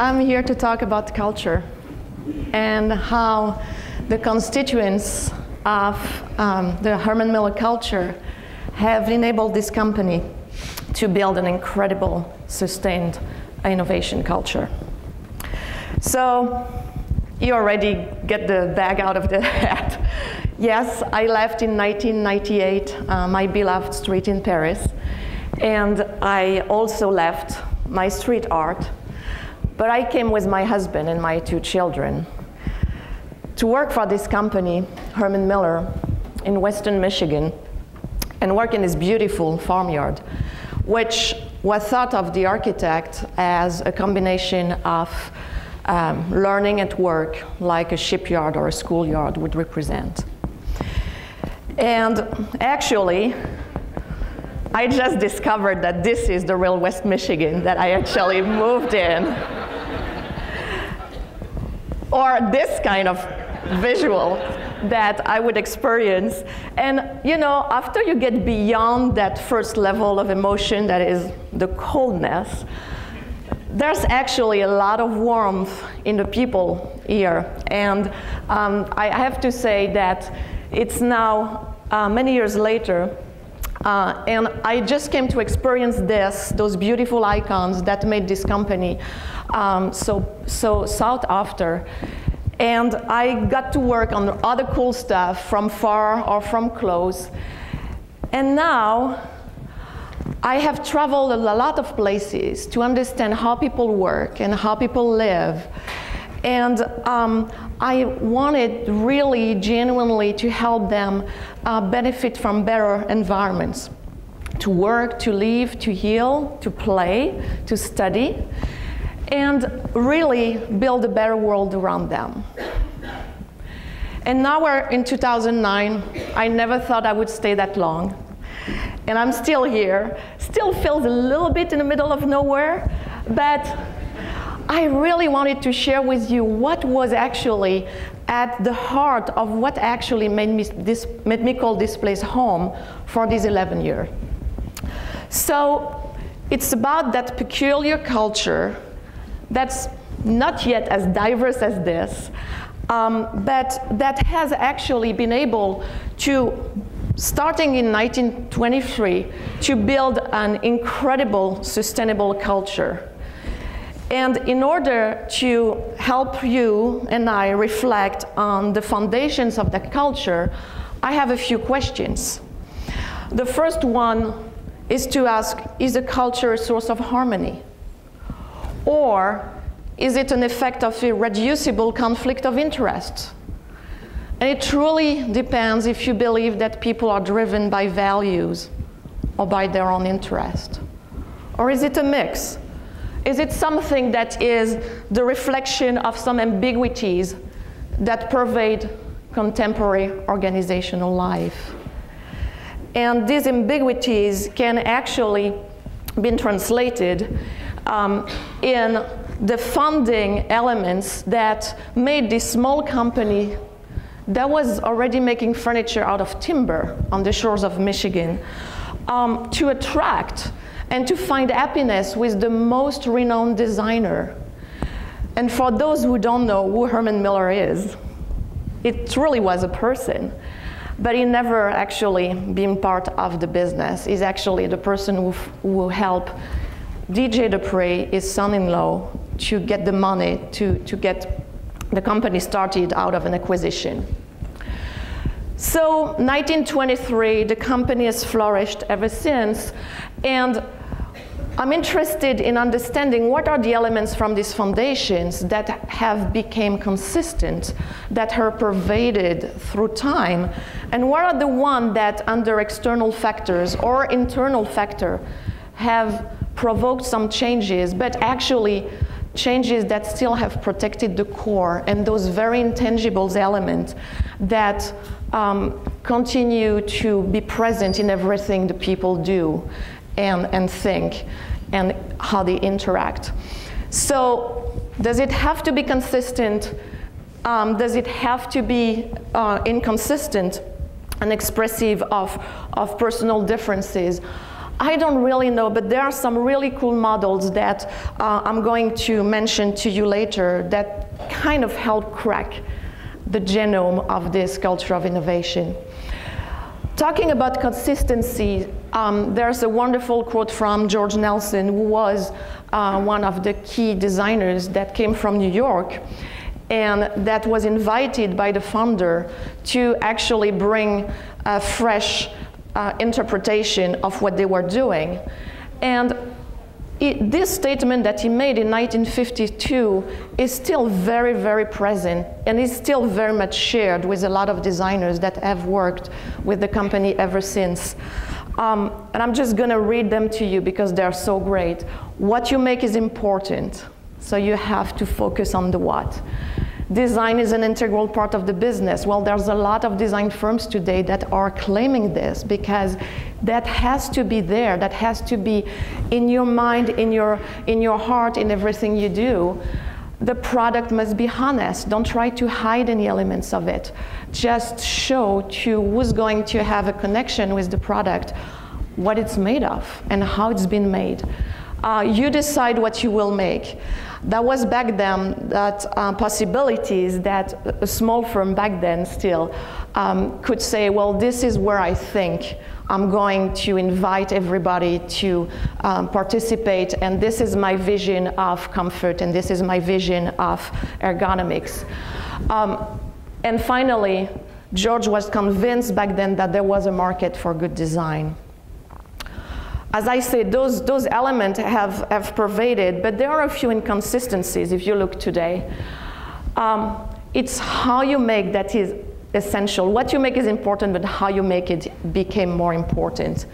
I'm here to talk about culture and how the constituents of um, the Herman Miller culture have enabled this company to build an incredible, sustained innovation culture. So, you already get the bag out of the hat. yes, I left in 1998 uh, my beloved street in Paris, and I also left my street art, but I came with my husband and my two children to work for this company, Herman Miller, in western Michigan, and work in this beautiful farmyard, which was thought of the architect as a combination of um, learning at work, like a shipyard or a schoolyard would represent. And actually, I just discovered that this is the real West Michigan that I actually moved in. Or this kind of visual that I would experience. And you know, after you get beyond that first level of emotion that is the coldness, there's actually a lot of warmth in the people here. And um, I have to say that it's now uh, many years later, uh, and I just came to experience this, those beautiful icons that made this company um, so, so sought after. And I got to work on other cool stuff from far or from close. And now I have traveled a lot of places to understand how people work and how people live. And um, I wanted really genuinely to help them uh, benefit from better environments to work, to live, to heal, to play, to study, and really build a better world around them. And now we're in 2009. I never thought I would stay that long. And I'm still here. Still feels a little bit in the middle of nowhere, but I really wanted to share with you what was actually at the heart of what actually made me, this, made me call this place home for these 11 years. So it's about that peculiar culture that's not yet as diverse as this, um, but that has actually been able to, starting in 1923, to build an incredible sustainable culture. And in order to help you and I reflect on the foundations of that culture, I have a few questions. The first one is to ask, is a culture a source of harmony? Or is it an effect of irreducible conflict of interest? And it truly depends if you believe that people are driven by values or by their own interest. Or is it a mix? Is it something that is the reflection of some ambiguities that pervade contemporary organizational life? And these ambiguities can actually be translated um, in the funding elements that made this small company that was already making furniture out of timber on the shores of Michigan um, to attract and to find happiness with the most renowned designer. And for those who don't know who Herman Miller is, it really was a person, but he never actually been part of the business. He's actually the person who, who helped DJ De Pree, his son-in-law, to get the money to, to get the company started out of an acquisition. So 1923, the company has flourished ever since, and I'm interested in understanding what are the elements from these foundations that have become consistent, that are pervaded through time, and what are the ones that under external factors or internal factor have provoked some changes, but actually changes that still have protected the core and those very intangible elements that um, continue to be present in everything the people do and, and think and how they interact. So does it have to be consistent? Um, does it have to be uh, inconsistent and expressive of, of personal differences? I don't really know, but there are some really cool models that uh, I'm going to mention to you later that kind of help crack the genome of this culture of innovation. Talking about consistency, um, there's a wonderful quote from George Nelson, who was uh, one of the key designers that came from New York and that was invited by the founder to actually bring a fresh uh, interpretation of what they were doing. And it, this statement that he made in 1952 is still very, very present and is still very much shared with a lot of designers that have worked with the company ever since. Um, and I'm just going to read them to you because they're so great. What you make is important, so you have to focus on the what design is an integral part of the business. Well, there's a lot of design firms today that are claiming this because that has to be there, that has to be in your mind, in your, in your heart, in everything you do. The product must be honest. Don't try to hide any elements of it. Just show to who's going to have a connection with the product what it's made of and how it's been made. Uh, you decide what you will make. That was back then that uh, possibilities that a small firm back then still um, could say, well, this is where I think I'm going to invite everybody to um, participate, and this is my vision of comfort, and this is my vision of ergonomics. Um, and finally, George was convinced back then that there was a market for good design as I said, those, those elements have, have pervaded, but there are a few inconsistencies if you look today. Um, it's how you make that is essential. What you make is important, but how you make it became more important.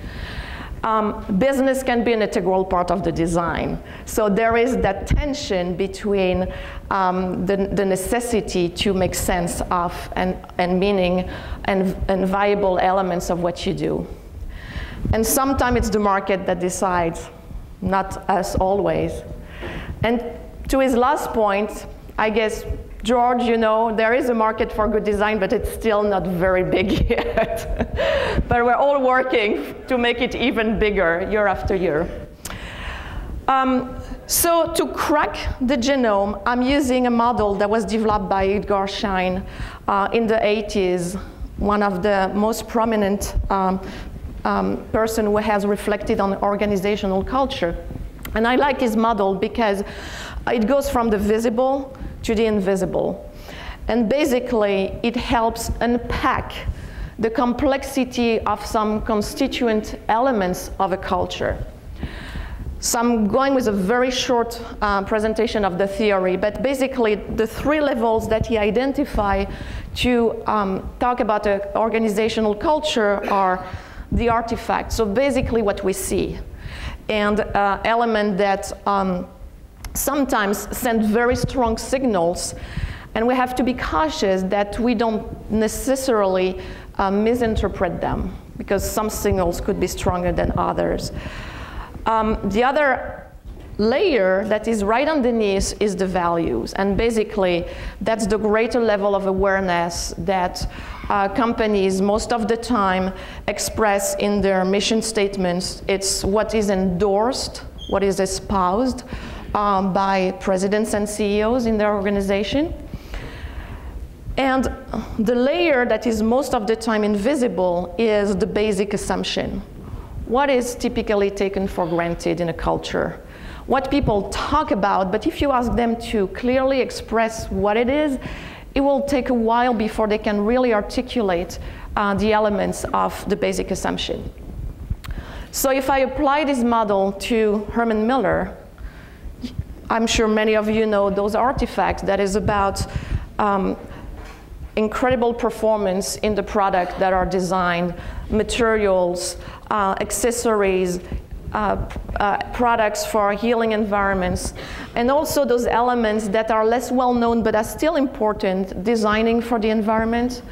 Um, business can be an integral part of the design. So there is that tension between um, the, the, necessity to make sense of and, and meaning and, and viable elements of what you do. And sometimes it's the market that decides, not us always. And to his last point, I guess, George, you know, there is a market for good design, but it's still not very big yet. but we're all working to make it even bigger year after year. Um, so to crack the genome, I'm using a model that was developed by Edgar Schein uh, in the 80s, one of the most prominent um, um, person who has reflected on organizational culture. And I like his model because it goes from the visible to the invisible. And basically, it helps unpack the complexity of some constituent elements of a culture. So I'm going with a very short uh, presentation of the theory, but basically the three levels that he identified to um, talk about an organizational culture are the artifact. So basically what we see. And uh, element that um, sometimes send very strong signals and we have to be cautious that we don't necessarily uh, misinterpret them because some signals could be stronger than others. Um, the other layer that is right underneath is the values. And basically, that's the greater level of awareness that uh, companies most of the time express in their mission statements. It's what is endorsed, what is espoused um, by presidents and CEOs in their organization. And the layer that is most of the time invisible is the basic assumption. What is typically taken for granted in a culture? What people talk about, but if you ask them to clearly express what it is, it will take a while before they can really articulate uh, the elements of the basic assumption. So if I apply this model to Herman Miller, I'm sure many of you know those artifacts that is about um, incredible performance in the product that are designed, materials, uh, accessories, products for healing environments, and also those elements that are less well known but are still important, designing for the environment,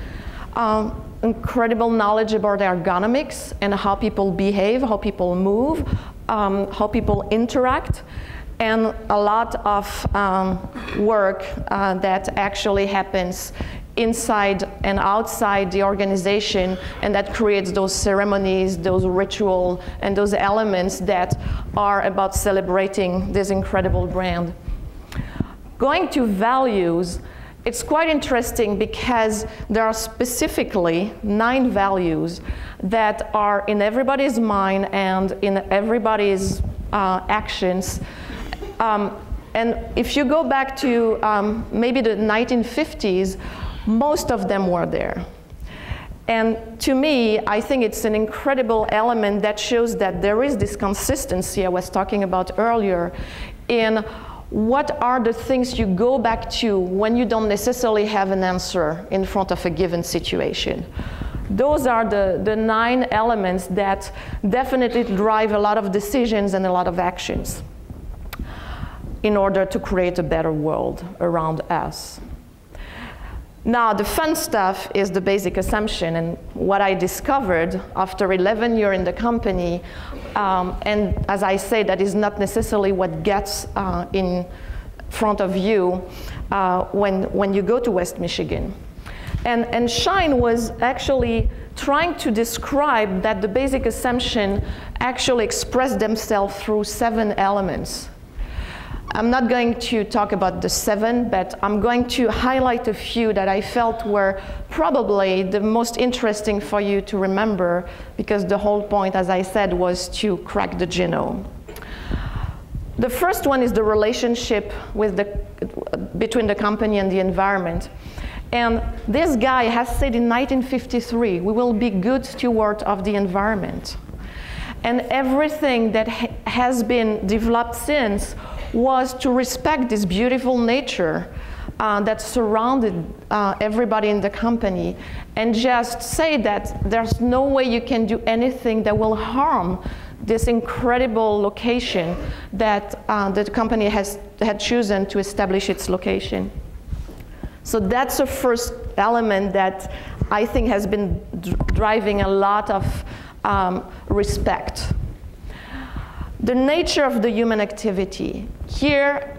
um, incredible knowledge about ergonomics and how people behave, how people move, um, how people interact, and a lot of um, work uh, that actually happens inside and outside the organization, and that creates those ceremonies, those ritual, and those elements that are about celebrating this incredible brand. Going to values, it's quite interesting because there are specifically nine values that are in everybody's mind and in everybody's uh, actions. Um, and if you go back to um, maybe the 1950s, most of them were there. And to me, I think it's an incredible element that shows that there is this consistency I was talking about earlier in what are the things you go back to when you don't necessarily have an answer in front of a given situation. Those are the, the nine elements that definitely drive a lot of decisions and a lot of actions in order to create a better world around us. Now, the fun stuff is the basic assumption, and what I discovered after 11 years in the company, um, and as I say, that is not necessarily what gets uh, in front of you uh, when, when you go to West Michigan. And, and Schein was actually trying to describe that the basic assumption actually expressed themselves through seven elements. I'm not going to talk about the seven, but I'm going to highlight a few that I felt were probably the most interesting for you to remember because the whole point, as I said, was to crack the genome. The first one is the relationship with the, between the company and the environment. And this guy has said in 1953, we will be good steward of the environment. And everything that ha has been developed since was to respect this beautiful nature uh, that surrounded uh, everybody in the company and just say that there's no way you can do anything that will harm this incredible location that uh, the company has had chosen to establish its location. So that's the first element that I think has been driving a lot of um, respect the nature of the human activity. Here,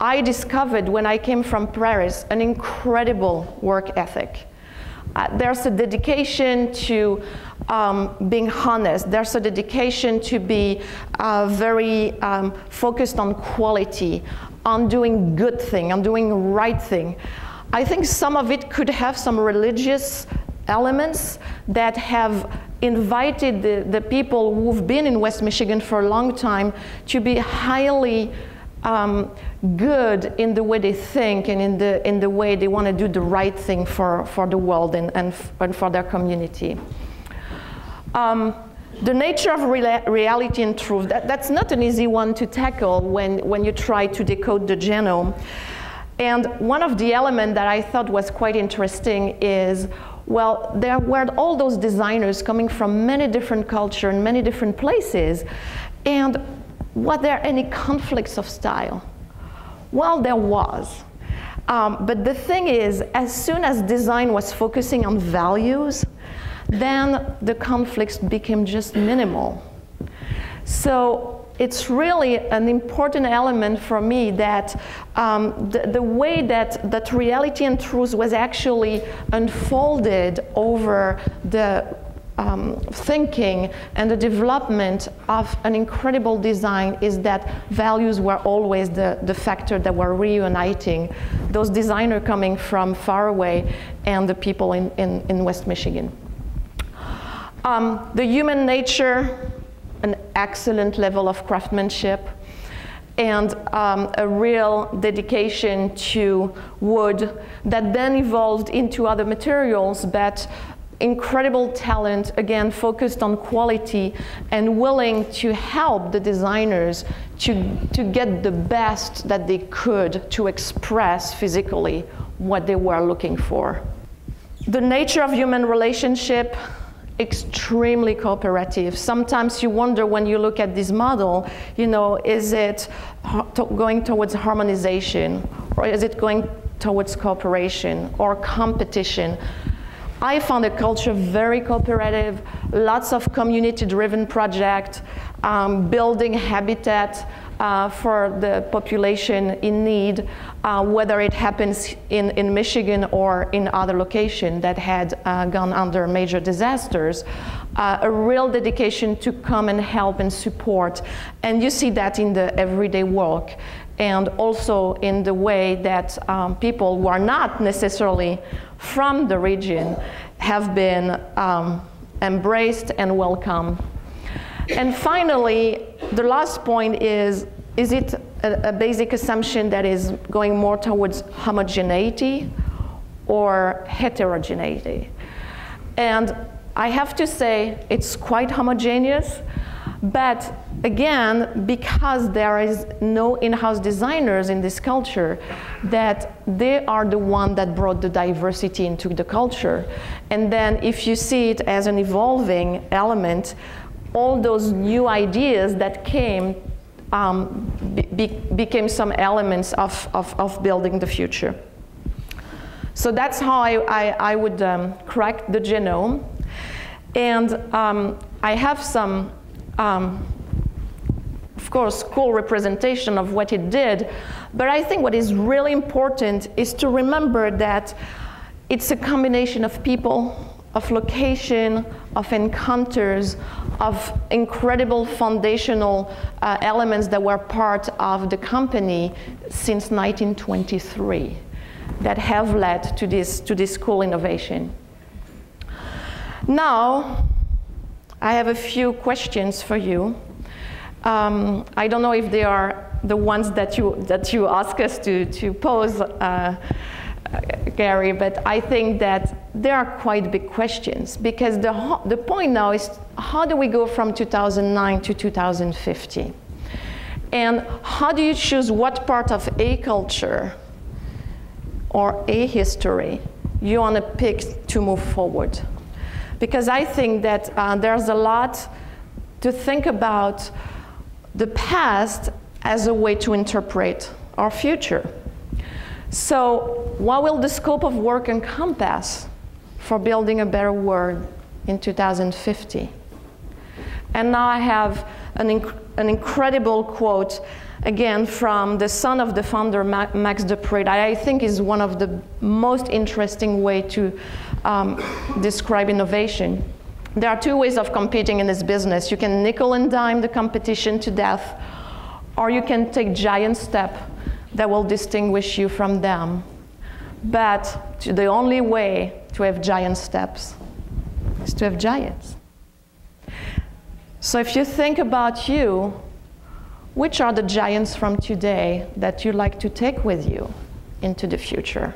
I discovered when I came from Paris an incredible work ethic. Uh, there's a dedication to um, being honest. There's a dedication to be uh, very um, focused on quality, on doing good thing, on doing right thing. I think some of it could have some religious elements that have invited the, the people who've been in West Michigan for a long time to be highly um, good in the way they think and in the, in the way they want to do the right thing for, for the world and, and, and for their community. Um, the nature of reality and truth, that, that's not an easy one to tackle when, when you try to decode the genome. And one of the elements that I thought was quite interesting is well, there were all those designers coming from many different cultures and many different places. And were there any conflicts of style? Well, there was. Um, but the thing is, as soon as design was focusing on values, then the conflicts became just minimal. So it's really an important element for me that um, the, the, way that, that reality and truth was actually unfolded over the um, thinking and the development of an incredible design is that values were always the, the factor that were reuniting those designers coming from far away and the people in, in, in West Michigan. Um, the human nature excellent level of craftsmanship and um, a real dedication to wood that then evolved into other materials, but incredible talent, again, focused on quality and willing to help the designers to, to get the best that they could to express physically what they were looking for. The nature of human relationship extremely cooperative. Sometimes you wonder when you look at this model, you know, is it going towards harmonization or is it going towards cooperation or competition? I found the culture very cooperative, lots of community-driven projects, um, building habitat, uh, for the population in need, uh, whether it happens in, in Michigan or in other locations that had uh, gone under major disasters. Uh, a real dedication to come and help and support. And you see that in the everyday work and also in the way that um, people who are not necessarily from the region have been um, embraced and welcomed. And finally, the last point is, is it a, a basic assumption that is going more towards homogeneity or heterogeneity? And I have to say it's quite homogeneous, but again, because there is no in-house designers in this culture, that they are the one that brought the diversity into the culture. And then if you see it as an evolving element, all those new ideas that came um, be, became some elements of, of, of, building the future. So that's how I, I, I would um, crack the genome. And um, I have some, um, of course, cool representation of what it did. But I think what is really important is to remember that it's a combination of people, of location, of encounters, of incredible foundational uh, elements that were part of the company since 1923 that have led to this, to this cool innovation. Now, I have a few questions for you. Um, I don't know if they are the ones that you, that you ask us to, to pose. Uh, Gary, but I think that there are quite big questions because the, the point now is how do we go from 2009 to 2050? And how do you choose what part of a culture or a history you want to pick to move forward? Because I think that uh, there's a lot to think about the past as a way to interpret our future. So what will the scope of work encompass for building a better world in 2050? And now I have an, inc an incredible quote again from the son of the founder, Max De Pree, I think is one of the most interesting way to um, describe innovation. There are two ways of competing in this business. You can nickel and dime the competition to death, or you can take giant step that will distinguish you from them. But the only way to have giant steps is to have giants. So if you think about you, which are the giants from today that you like to take with you into the future?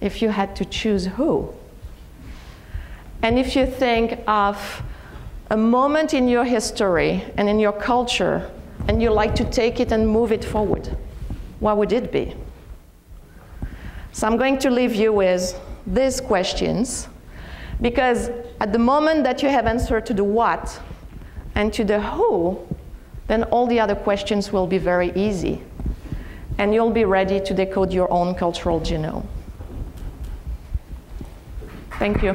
If you had to choose who? And if you think of a moment in your history and in your culture, and you like to take it and move it forward, what would it be? So I'm going to leave you with these questions because at the moment that you have answered to the what and to the who, then all the other questions will be very easy. And you'll be ready to decode your own cultural genome. Thank you.